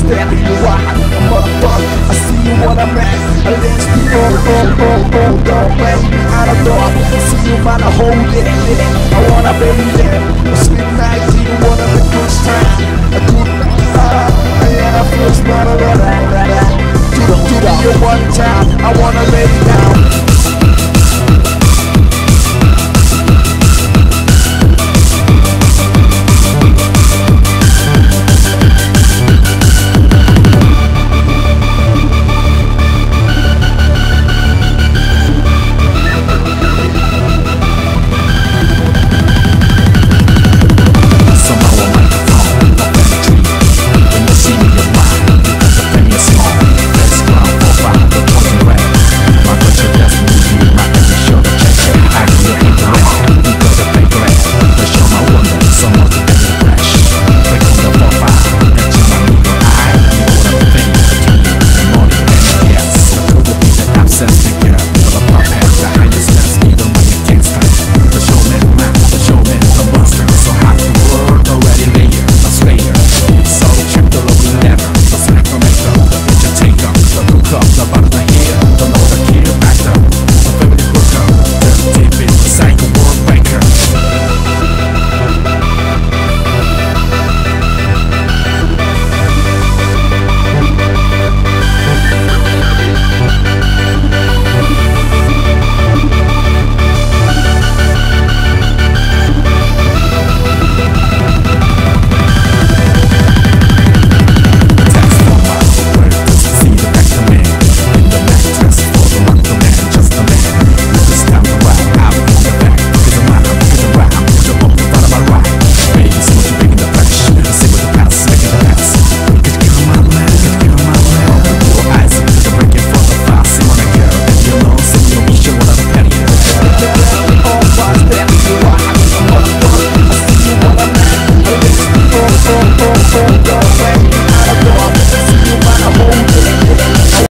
Step understand why Motherfucker, I see you I'm at I let you go, go, go, go, don't play me out of door See you by the whole day, I wanna be there A sweet night, you wanna be good time A good night, I ain't a first, not a lot Do the, do the, one time, I wanna lay down